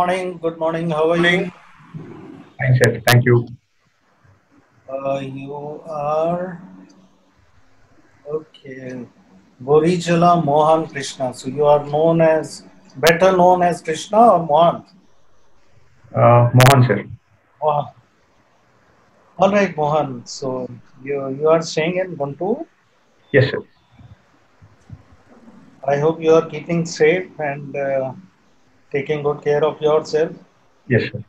morning. Good morning. How are you? Fine, sir. Thank you. Uh, you are okay. Borijala Mohan Krishna. So you are known as better known as Krishna or Mohan? Uh, Mohan, sir. Mohan. All right, Mohan. So you you are staying in Guntur. Yes, sir. I hope you are keeping safe and uh, taking good care of yourself. Yes, sir.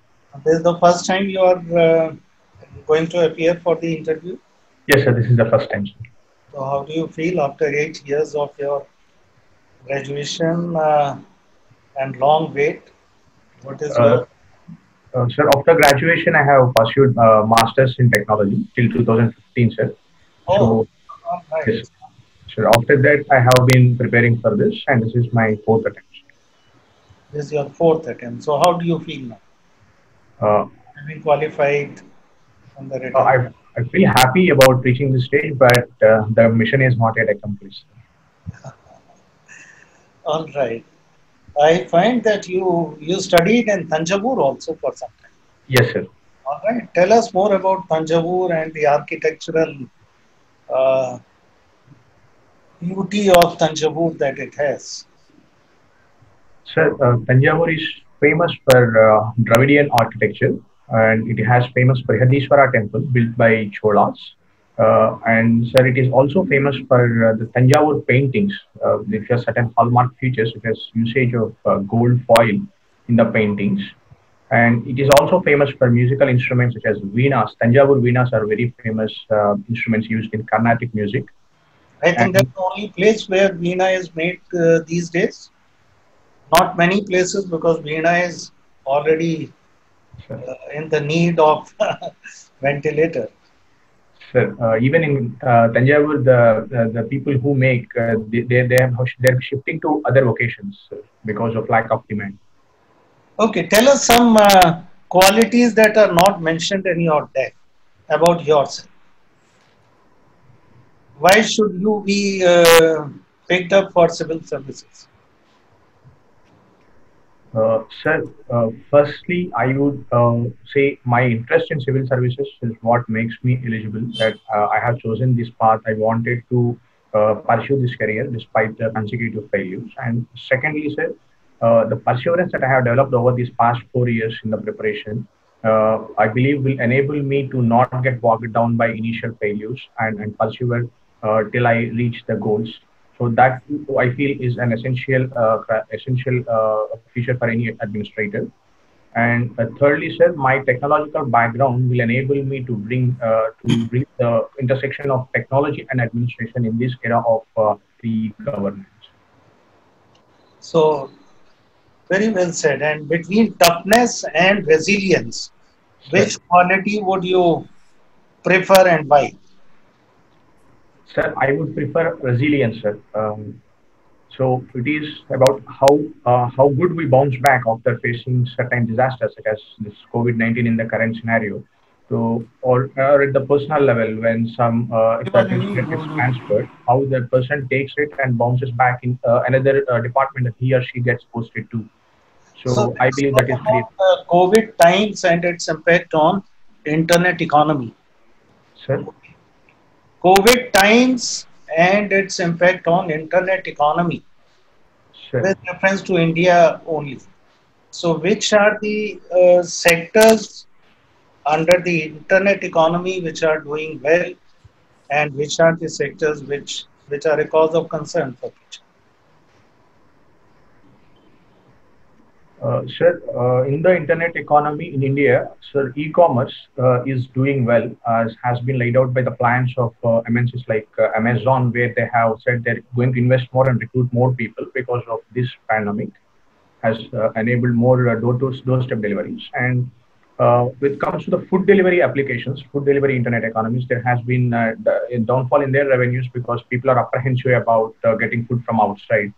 This is the first time you are uh, going to appear for the interview. Yes, sir. This is the first time, sir. So how do you feel after eight years of your graduation uh, and long wait? What is Uh, your Uh, sir, after graduation, I have pursued uh, masters in technology till 2015, sir. oh, So, yes, sir. After that, I have been preparing for this, and this is my fourth attempt. This is your fourth attempt. So how do you feel now? Uh, Having qualified on the written. Uh, I, I feel happy about reaching this stage, but uh, the mission is not yet accomplished. All right. I find that you you studied in Tanjavur also for some time. Yes, sir. All right. Tell us more about Tanjavur and the architectural uh, beauty of Tanjavur that it has. Sir, uh, Tanjavur is famous for uh, Dravidian architecture, and it has famous Brihadishwara temple built by Cholas. Uh, and sir, it is also famous for uh, the Tanjavur paintings, uh, which has certain hallmark features such as usage of uh, gold foil in the paintings. And it is also famous for musical instruments such as veenas. Tanjavur veenas are very famous uh, instruments used in Carnatic music. I think And- that's the only place where Veena is made uh, these days. Not many places because Veena is already uh, in the need of ventilator. Sir, uh, even in uh, Tanjavur, the, the the people who make uh, they they they have, they're shifting to other locations because of lack of demand. Okay, tell us some uh, qualities that are not mentioned in your deck about yourself. Why should you be uh, picked up for civil services? Uh, sir, uh, firstly, I would uh, say my interest in civil services is what makes me eligible. That uh, I have chosen this path. I wanted to uh, pursue this career despite the consecutive failures. And secondly, sir, the perseverance that I have developed over these past four years in the preparation, I believe will enable me to not get bogged down by initial failures and, and persevere till I reach the goals. So that I feel is an essential uh, essential uh, feature for any administrator. And uh, thirdly, sir, my technological background will enable me to bring uh, to bring the intersection of technology and administration in this era of uh, the governance. So, very well said. And between toughness and resilience, which quality would you prefer and why? Sir, I would prefer resilience, sir. Um, so it is about how uh, how good we bounce back after facing certain disasters such as this COVID-19 in the current scenario. So, or, or at the personal level, when some uh, gets transferred, how the person takes it and bounces back in uh, another uh, department that he or she gets posted to. So, I believe that is about the COVID times and its impact on internet economy. sir. COVID times and its impact on internet economy Sir. with reference to India only. So, which are the uh, sectors under the internet economy which are doing well, and which are the sectors which which are a cause of concern for future? Uh, sir, uh, in the internet economy in India, sir, e-commerce uh, is doing well, as has been laid out by the plans of uh, MNCs like uh, Amazon, where they have said they're going to invest more and recruit more people because of this pandemic, has uh, enabled more uh, door-to doorstep deliveries. And when it comes to the food delivery applications, food delivery internet economies, there has been a downfall in their revenues because people are apprehensive about getting food from outside.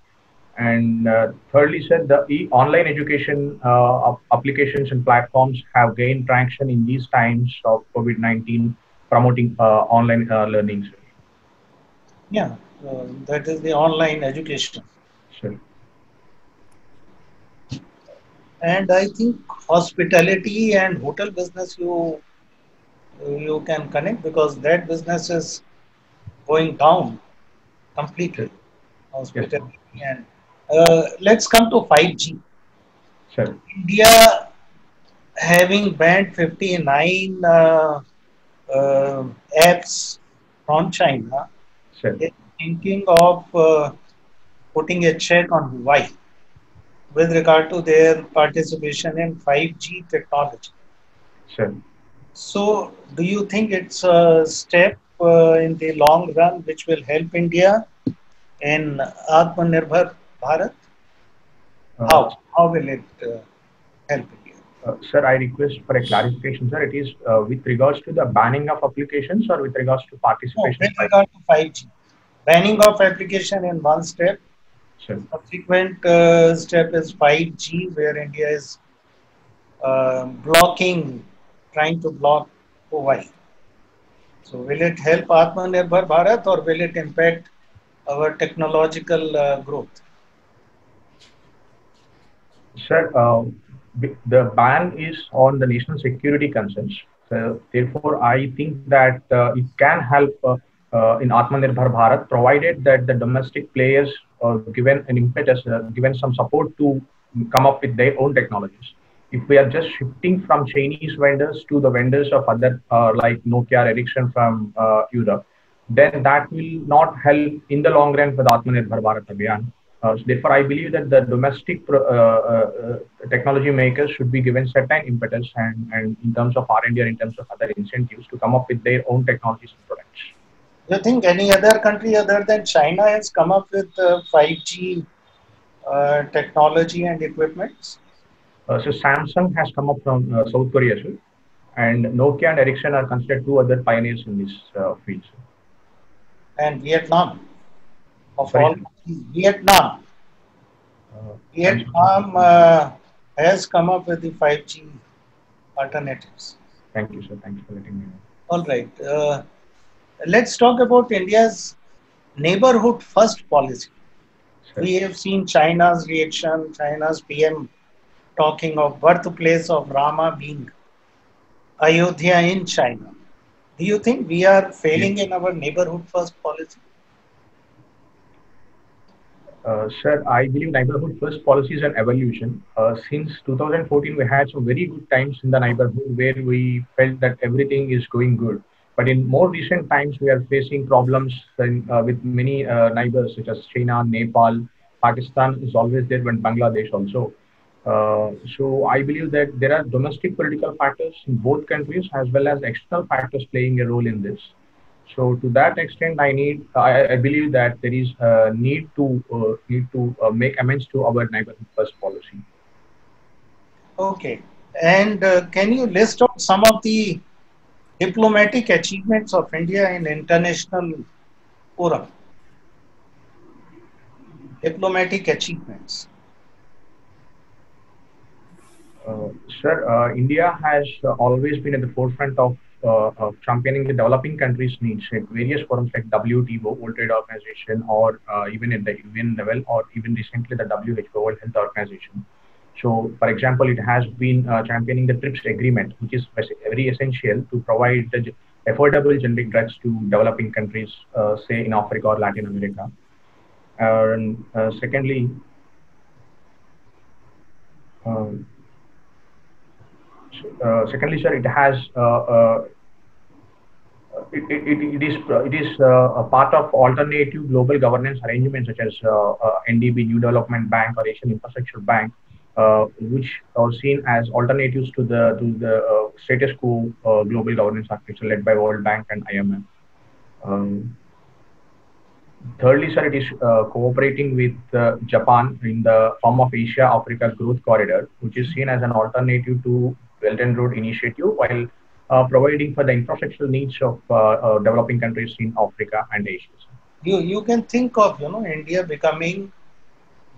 And uh, thirdly, said the e- online education uh, applications and platforms have gained traction in these times of COVID 19, promoting uh, online uh, learning. Sir. Yeah, uh, that is the online education. Sir. And I think hospitality and hotel business you you can connect because that business is going down completely. Yes. Hospitality and uh, let's come to 5G. Sir, India having banned 59 uh, uh, apps from China sir, is thinking of uh, putting a check on Huawei with regard to their participation in 5G technology. sir. So, do you think it's a step uh, in the long run which will help India in Atmanirbhar Bharat? Uh, How? How will it uh, help India? uh, sir, I request for a clarification, sir. It is uh, with regards to the banning of applications or with regards to No, participation? with regard to 5G. Banning of application in one step. Sir, Subsequent uh, step is 5G, where India is uh, blocking, trying to block Huawei. So, will it help Atmanirbhar Bharat or will it impact our technological uh, growth? Sir, uh, the ban is on the national security concerns. So therefore, I think that uh, it can help uh, uh, in Atmanirbhar Bharat, provided that the domestic players are given an impetus, uh, given some support to come up with their own technologies. If we are just shifting from Chinese vendors to the vendors of other uh, like Nokia, Ericsson from Europe, then that will not help in the long run for the Atmanirbhar Bharat Abhiyan. Uh, so therefore, I believe that the domestic pro- uh, uh, technology makers should be given certain impetus and, and in terms of R&D or in terms of other incentives to come up with their own technologies and products. Do you think any other country other than China has come up with uh, 5G uh, technology and equipments? Uh, so Samsung has come up from uh, South Korea, sir, and Nokia and Ericsson are considered two other pioneers in this uh, field. Sir. And Vietnam, of all Vietnam. Uh, Vietnam uh, has come up with the 5G alternatives. Thank you, sir. Thanks for letting me know. All right. Uh, let's talk about India's neighborhood first policy. Sir, We have seen China's reaction, China's PM talking of birthplace of Rama being Ayodhya in China. Do you think we are failing in our neighborhood first policy? Uh, sir, I believe neighborhood first policy is an evolution. Uh, since 2014, we had some very good times in the neighborhood where we felt that everything is going good. But in more recent times, we are facing problems in, uh, with many uh, neighbors such as China, Nepal, Pakistan is always there, but Bangladesh also. Uh, so I believe that there are domestic political factors in both countries as well as external factors playing a role in this. So to that extent, I need, I, I believe that there is a need to uh, need to uh, make amends to our neighborhood first policy. Okay. And uh, can you list out some of the diplomatic achievements of India in international forum? Diplomatic achievements. Uh, sir, uh, India has uh, always been at the forefront of championing the developing countries' needs at various forums like WTO, World Trade Organization, or uh, even at the UN level, or even recently the WHO, World Health Organization. So, for example, it has been uh, championing the TRIPS agreement, which is very essential to provide the affordable generic drugs to developing countries, uh, say in Africa or Latin America. And uh, secondly, um, uh, secondly, sir, it has uh, uh, it, it, it is uh, it is uh, a part of alternative global governance arrangements such as uh, uh, NDB, New Development Bank, or Asian Infrastructure Bank, uh, which are seen as alternatives to the to the uh, status quo uh, global governance architecture led by World Bank and IMF. Um, Thirdly, sir, it is uh, cooperating with uh, Japan in the form of Asia Africa Growth Corridor, which is seen as an alternative to Belt and Road Initiative, while uh, providing for the infrastructural needs of uh, uh, developing countries in Africa and Asia. You, you can think of you know India becoming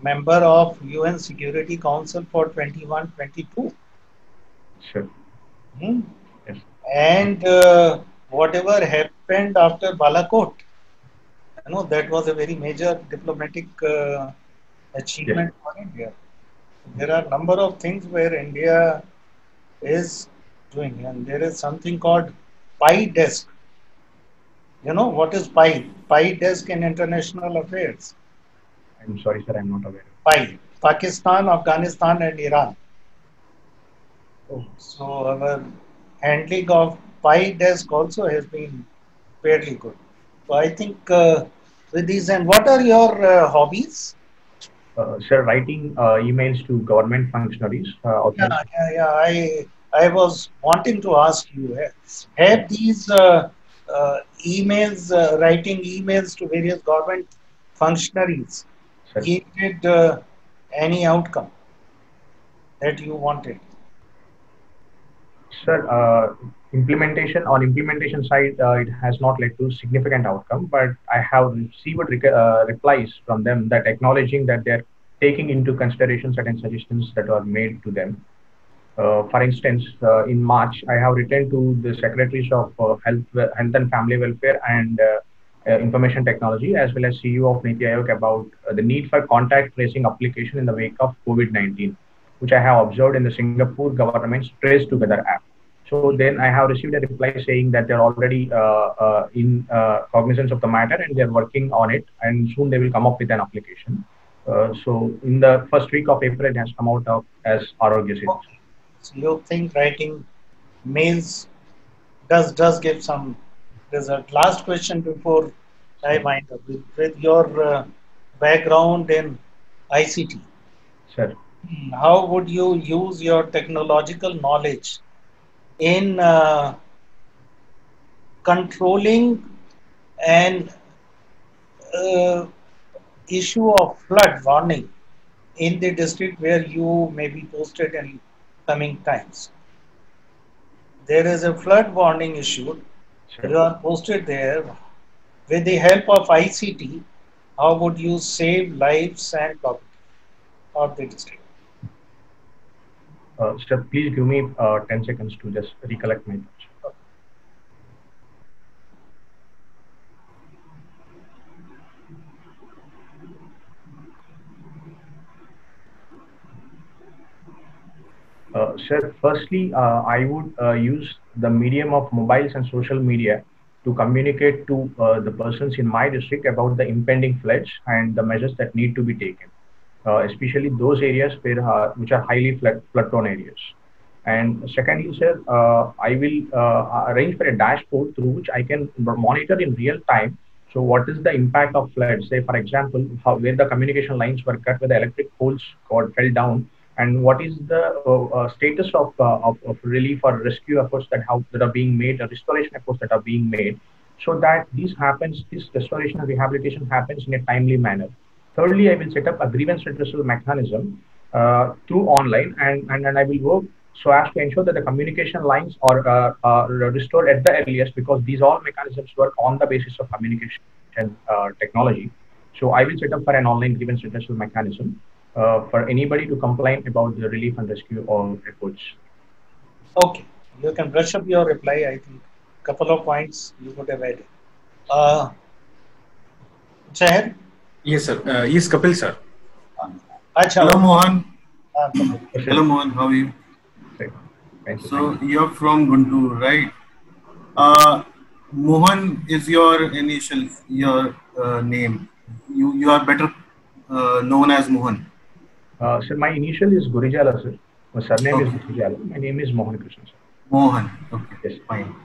member of UN Security Council for 21 22 Sure. Hmm? Yes. and uh, whatever happened after Balakot you know that was a very major diplomatic uh, achievement for India There are a number of things where India is doing, and there is something called PAI Desk. You know what is PAI? PAI Desk in international affairs. I'm sorry, sir, I'm not aware. PAI, Pakistan, Afghanistan, and Iran. Oh. So our handling of PAI Desk also has been fairly good. So I think uh, with these, and what are your uh, hobbies? Uh, sir, writing uh, emails to government functionaries. Uh, Yeah, yeah, yeah. I I was wanting to ask you, eh, have these uh, uh, emails, uh, writing emails to various government functionaries, yielded uh, any outcome that you wanted? Sir, uh, implementation on implementation side, uh, it has not led to significant outcome, but I have received rec- uh, replies from them that acknowledging that they're taking into consideration certain suggestions that are made to them. Uh, for instance, uh, in March, I have written to the secretaries of uh, Health, Health and Family Welfare and Information Technology, as well as CEO of Niti Aayog, about the need for contact tracing application in the wake of COVID-19, which I have observed in the Singapore government's Trace Together app. So then I have received a reply saying that they're already uh, uh, in uh, cognizance of the matter and they're working on it, and soon they will come up with an application. So in the first week of April, it has come out of as Aarogya Setu. So you think writing mails does does give some result? Last question before I wind up with, with your uh, background in ICT. Sir, Hmm, How would you use your technological knowledge in uh, controlling an uh, issue of flood warning in the district where you may be posted in coming times? There is a flood warning issued. You sir. are posted there. With the help of ICT, how would you save lives and property of the district? Uh, sir, please give me uh, 10 seconds to just recollect my Uh, sir, firstly, uh, I would uh, use the medium of mobiles and social media to communicate to uh, the persons in my district about the impending floods and the measures that need to be taken, uh, especially those areas where uh, which are highly flood, flood prone areas. And secondly, sir, I will arrange for a dashboard through which I can monitor in real time. So, what is the impact of floods? Say, for example, how, where the communication lines were cut, where the electric poles got fell down, and what is the uh, uh, status of, uh, of of relief or rescue efforts that how that are being made, or restoration efforts that are being made, so that this happens, this restoration and rehabilitation happens in a timely manner. Thirdly, I will set up a grievance redressal mechanism uh, through online, and, and and I will work so as to ensure that the communication lines are, uh, are restored at the earliest because these all mechanisms work on the basis of communication uh, technology. So I will set up for an online grievance redressal mechanism uh, for anybody to complain about the relief and rescue or efforts. Okay, you can brush up your reply. I think couple of points you could have added. Uh, Chahar? Yes, sir. Uh, yes, Kapil, sir. Acha, Hello, Mohan. uh, Hello, Mohan. How are you? Thank you. So you're from Guntur, right? Uh, Mohan is your initial, your uh, name. You you are better uh, known as Mohan. Uh, sir, my initial is Gurijala, sir. My surname okay. is Gurijala. My name is Mohan Krishna, sir. Mohan. Okay, Yes. fine.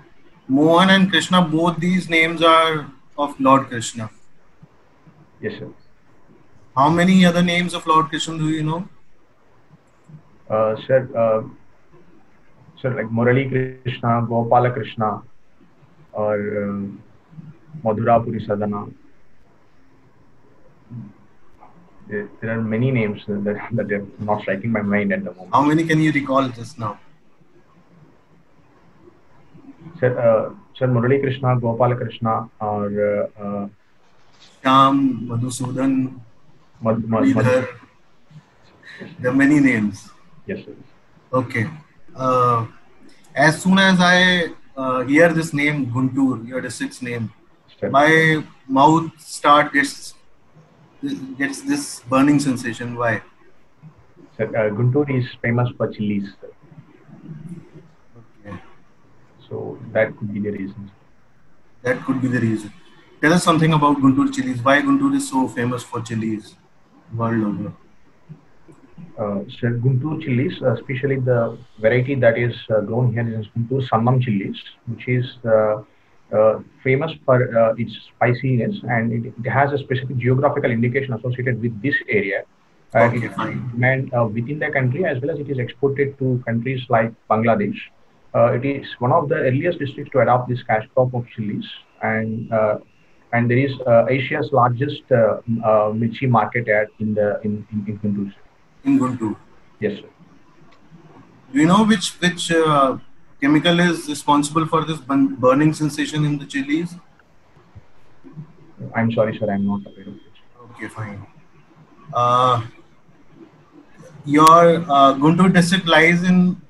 Mohan and Krishna, both these names are of Lord Krishna. Yes, sir. How many other names of Lord Krishna do you know? Uh, sir, uh, sir, like Murali Krishna, Gopala Krishna, or um, Madhura Puri Sadhana. There, there are many names that, that are not striking my mind at the moment. How many can you recall just now? Sir, uh, sir, Murali Krishna, Gopala Krishna, or uh, uh, Madhusudan, Mad, Mad. Mad, There are many names. yes, sir. Okay. Uh, as soon as I uh, hear this name Guntur, your district's name, my mouth start gets gets this burning sensation. Why? Sir, uh, Guntur is famous for chilies. Sir. Okay. So that could be the reason. That could be the reason. Tell us something about Guntur chilies. Why Guntur is so famous for chilies world over? Uh, sir, Guntur chilies, uh, especially the variety that is uh, grown here is Guntur Sannam chilies, which is uh, uh, famous for uh, its spiciness and it, it, has a specific geographical indication associated with this area. Uh, Okay, it is uh, within the country as well as it is exported to countries like Bangladesh. Uh, it is one of the earliest districts to adopt this cash crop of chilies and uh, and there is uh, Asia's largest mirchi market at in the in in, in Guntur. In Guntur. Yes, sir. Do you know which which uh, chemical is responsible for this burn, burning sensation in the chilies? I'm sorry, sir. I'm not aware of it. Okay, fine. Uh, your uh, Guntur district lies in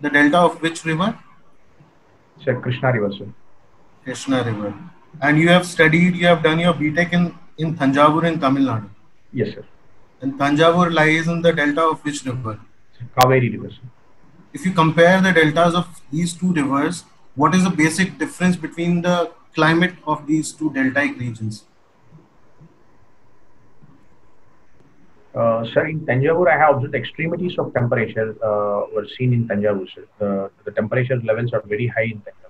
the delta of which river? Sir, Krishna River, sir. Krishna River. And you have studied, you have done your BTech in, in Thanjavur in Tamil Nadu. Yes, sir. And Thanjavur lies in the delta of which river? Kaveri River, sir. If you compare the deltas of these two rivers, what is the basic difference between the climate of these two deltaic regions? Uh, sir, in Tanjavur, I have observed extremities of temperature uh, were seen in Tanjavur. The temperature levels are very high in Tanjavur.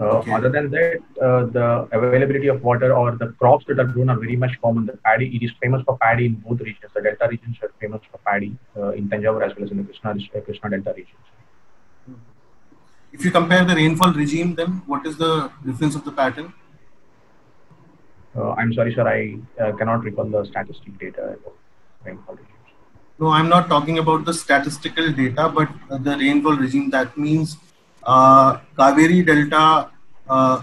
Uh, Okay. Other than that, uh, the availability of water or the crops that are grown are very much common. The paddy, it is famous for paddy in both regions. The Delta regions are famous for paddy uh, in Tanjavur as well as in the Krishna, Krishna Delta regions. If you compare the rainfall regime, then what is the difference of the pattern? Uh, I'm sorry, sir, I uh, cannot recall the statistic data about rainfall regions. No, I'm not talking about the statistical data, but uh, the rainfall regime. That means uh, Kaveri Delta uh,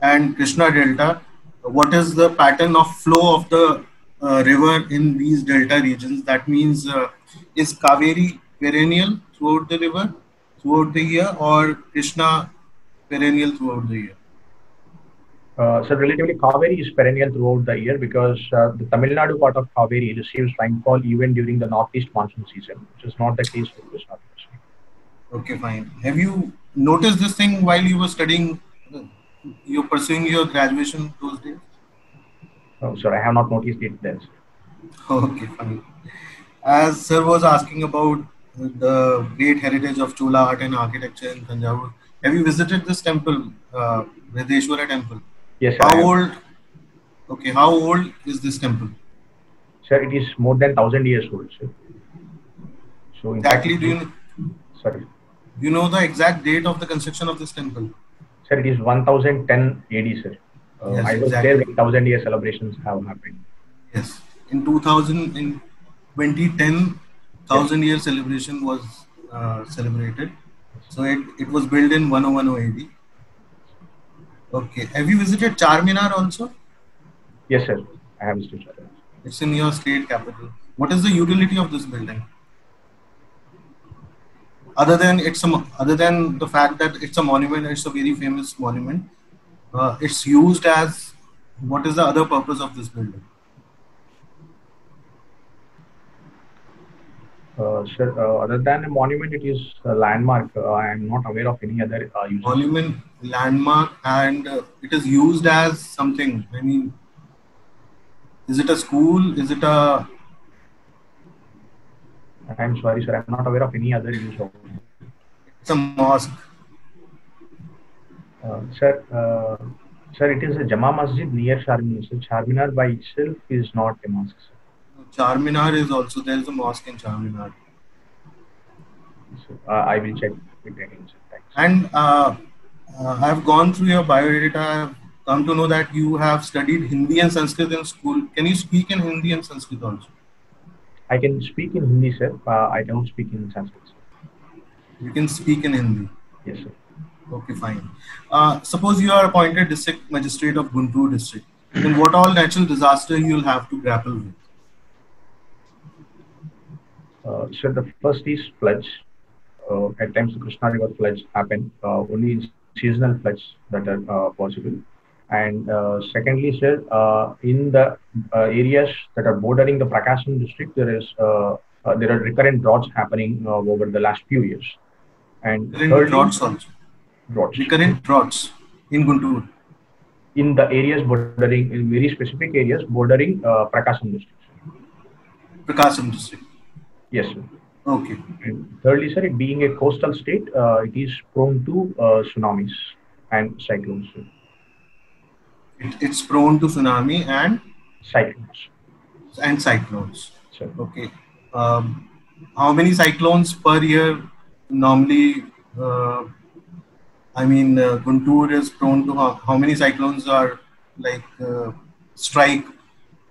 and Krishna Delta. What is the pattern of flow of the uh, river in these delta regions? That means uh, is Kaveri perennial throughout the river, throughout the year, or Krishna perennial throughout the year? Uh, so relatively, Kaveri is perennial throughout the year because uh, the Tamil Nadu part of Kaveri receives rainfall even during the northeast monsoon season, which is not the case for Krishna. Okay, fine. Have you noticed this thing while you were studying? You're pursuing your graduation those days. Oh, sorry, I have not noticed it sir. Okay, fine. As sir was asking about the great heritage of Chola art and architecture in Tanjavur, have you visited this temple, uh, Brihadishwara temple? Yes, sir. How old? Okay, how old is this temple? Sir, it is more than thousand years old, sir. So in fact, Exactly, do you, sorry, do you know the exact date of the construction of this temple? Sir, it is 1010 AD, sir. Uh, Yes, I was exactly. there when thousand year celebrations have happened. Yes. In 2000, in 2010, thousand year celebration was uh, celebrated. So it, it was built in 101 AD. Okay. Have you visited Charminar also? Yes, sir. I have visited. sir. It's in your state capital. What is the utility of this building? Other than it's a, other than the fact that it's a monument, it's a very famous monument. Uh, it's used as what is the other purpose of this building? Uh, sir, uh, other than a monument, it is a landmark. Uh, I am not aware of any other uh, uses. monument landmark and uh, it is used as something i mean is it a school is it a I am sorry, sir. I am not aware of any other use of it. it's a mosque Uh, sir, uh, sir, it is a Jama Masjid near Charminar. So Charminar by itself is not a mosque. Sir. charminar is also there is a mosque in charminar So, uh, I will check it again. Sir. Thanks. and uh, uh, i have gone through your biodata i have come to know that you have studied hindi and sanskrit in school can you speak in hindi and sanskrit also I can speak in Hindi, sir. Uh, I don't speak in Sanskrit. Sir. you can speak in hindi Yes, sir. Okay, fine. Uh, suppose you are appointed district magistrate of Guntur district. Then what all natural disaster you will have to grapple with? Uh, so the first is floods. Uh, at times the Krishna River floods happen. Uh, only in seasonal floods that are uh, possible. And uh, secondly, sir, uh, in the uh, areas that are bordering the Prakasam district, there is uh, uh, there are recurrent droughts happening uh, over the last few years. And Recurrent droughts also. droughts Recurrent droughts in Guntur. in the areas bordering, in very specific areas bordering uh, Prakasam district. Prakasam district. Yes, sir. Okay. And thirdly, sir, it being a coastal state, uh, it is prone to uh, tsunamis and cyclones. sir. It, it's prone to tsunami and Cyclones, and cyclones. sir. Okay. Um, how many cyclones per year normally? Uh, I mean, uh, Guntur is prone to how, how many cyclones are like uh, strike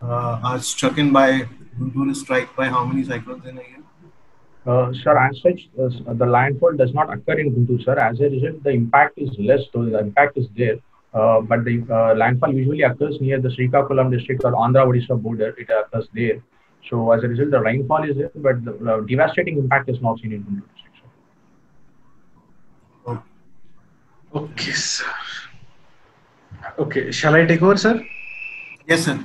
uh, are stricken by Guntur is struck by how many cyclones in a year? Uh, sir, as such, uh, the landfall does not occur in Guntur, sir. As a result, the impact is less, though the impact is there. Uh, but the uh, landfall usually occurs near the Srikakulam district or Andhra Odisha border. It occurs there. So, as a result, the rainfall is there, but the uh, devastating impact is not seen in Guntur district. Sir. Okay, sir. Okay, shall I take over, sir? Yes, sir.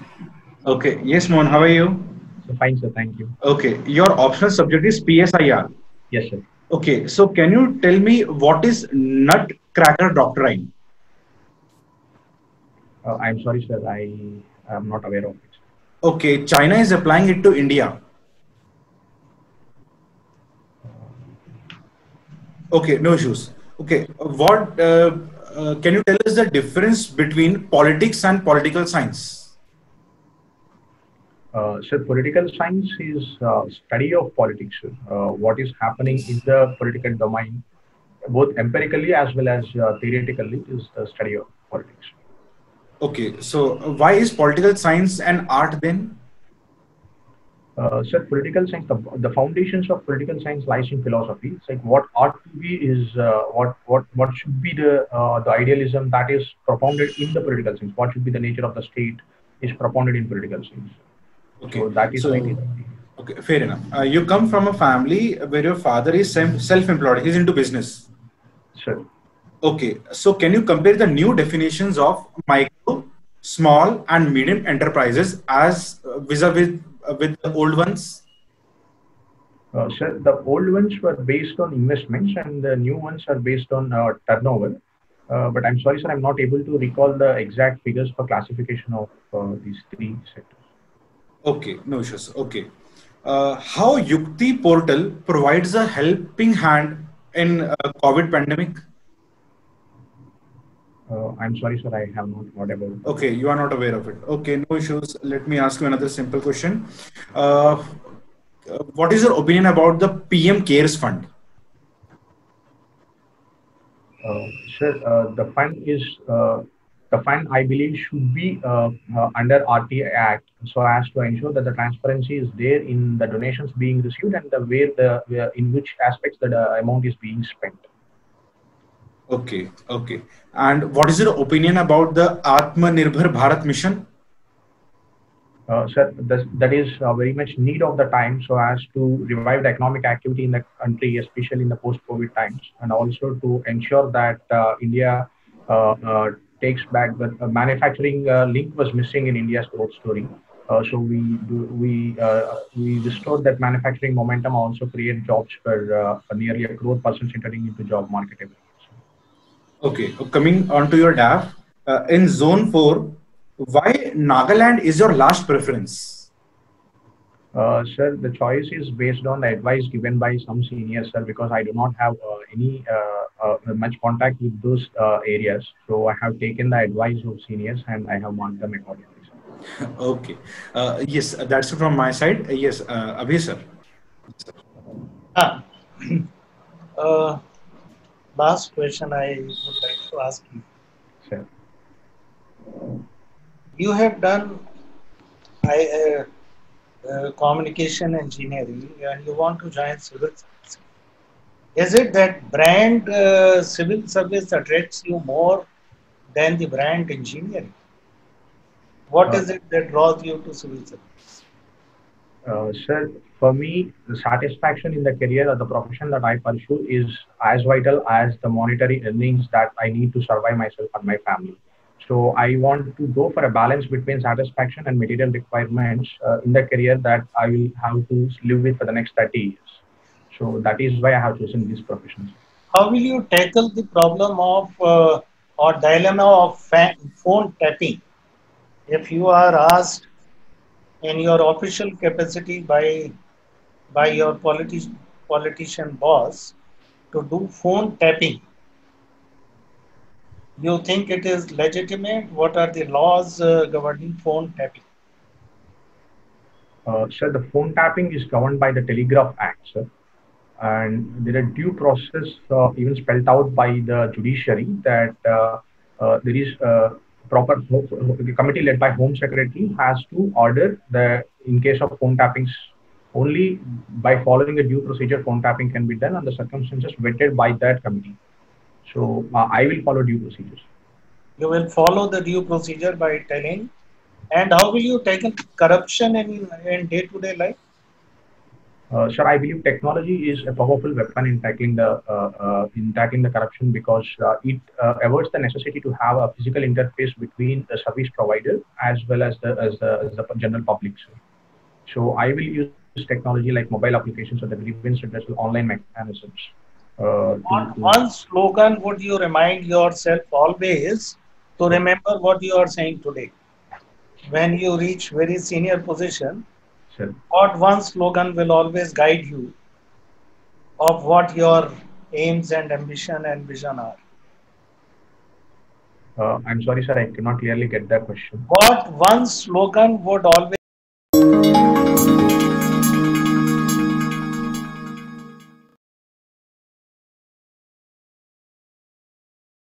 Okay. Yes, Mohan, how are you? So, fine, sir. Thank you. Okay, your optional subject is PSIR. Yes, sir. Okay, so can you tell me what is Nutcracker doctrine? Uh, I'm sorry, sir. I am not aware of it. Okay, China is applying it to India. Okay, no issues. Okay, what uh, uh, can you tell us the difference between politics and political science? Uh, so political science is uh, study of politics. Uh, what is happening in the political domain, both empirically as well as uh, theoretically, is the study of politics. Okay, so why is political science an art then? Uh, so political science, the, the foundations of political science lies in philosophy. It's like what ought to be is uh, what what what should be the uh, the idealism that is propounded in the political science. What should be the nature of the state is propounded in political science. Okay, So that is so-. Okay, fair enough. Uh, you come from a family where your father is self-employed. He's into business. So, Okay, so can you compare the new definitions of micro, small, and medium enterprises as uh, vis-a-vis uh, with the old ones? Uh, sir, the old ones were based on investments and the new ones are based on uh, turnover. Uh, but I'm sorry, sir, I'm not able to recall the exact figures for classification of uh, these three sectors. Okay, no issues. Okay. Uh, how Yukti portal provides a helping hand in uh, COVID pandemic? Uh, I'm sorry, sir, I have not heard about it. Okay, you are not aware of it. Okay, no issues. Let me ask you another simple question. Uh, uh, what is your opinion about the PM CARES fund? Uh, sir, uh, the fund is uh, the fund I believe should be uh, uh, under RTI Act so as to ensure that the transparency is there in the donations being received and the where the where, in which aspects the amount is being spent. Okay, okay. And what is your opinion about the Atmanirbhar Bharat mission? Uh, sir, this, that is uh, very much need of the time so as to revive the economic activity in the country, especially in the post-COVID times, and also to ensure that uh, India uh, uh, takes back the uh, manufacturing link was missing in India's growth story. So we we we restored that manufacturing momentum, also create jobs for nearly a crore persons entering into job market every. Okay, coming on to your DAF, uh, in zone 4, why Nagaland is your last preference? Uh, sir, the choice is based on the advice given by some seniors, sir, because I do not have uh, any uh, uh, much contact with those uh, areas. So I have taken the advice of seniors and I have marked them accordingly. sir. Okay, uh, yes, that's from my side. Uh, yes, uh, Abhay sir. Ah. last question I would like to ask you. Sir. You have done I, uh, uh, communication engineering and you want to join civil service. Is it that brand uh, civil service attracts you more than the brand engineering? What Uh, is it that draws you to civil service? Uh, sir, for me, the satisfaction in the career or the profession that I pursue is as vital as the monetary earnings that I need to survive myself and my family. So I want to go for a balance between satisfaction and material requirements uh, in the career that I will have to live with for the next 30 years. So that is why I have chosen this profession. How will you tackle the problem of uh, or dilemma of phone tapping? If you are asked in your official capacity by by your politi- politician boss to do phone tapping, you think it is legitimate? What are the laws uh, governing phone tapping? Uh, sir, the phone tapping is governed by the Telegraph Act, sir. And there are due process uh, even spelled out by the judiciary that uh, uh, there is a proper the committee led by Home Secretary has to order the in case of phone tappings only by following a due procedure phone tapping can be done and the circumstances vetted by that committee. So uh, I will follow due procedures. You will follow the due procedure by telling. And how will you tackle corruption in, in day-to-day life? Uh, sir, I believe technology is a powerful weapon in tackling the uh, uh, in tackling the corruption because uh, it uh, averts the necessity to have a physical interface between the service provider as well as the as the, as the general public. Sir. So I will use technology like mobile applications or the grievance redressal online mechanisms. Uh, On one slogan would you remind yourself always to remember what you are saying today? When you reach very senior position, what one slogan will always guide you of what your aims and ambition and vision are? Uh, I'm sorry, sir, I cannot clearly get that question. What one slogan would always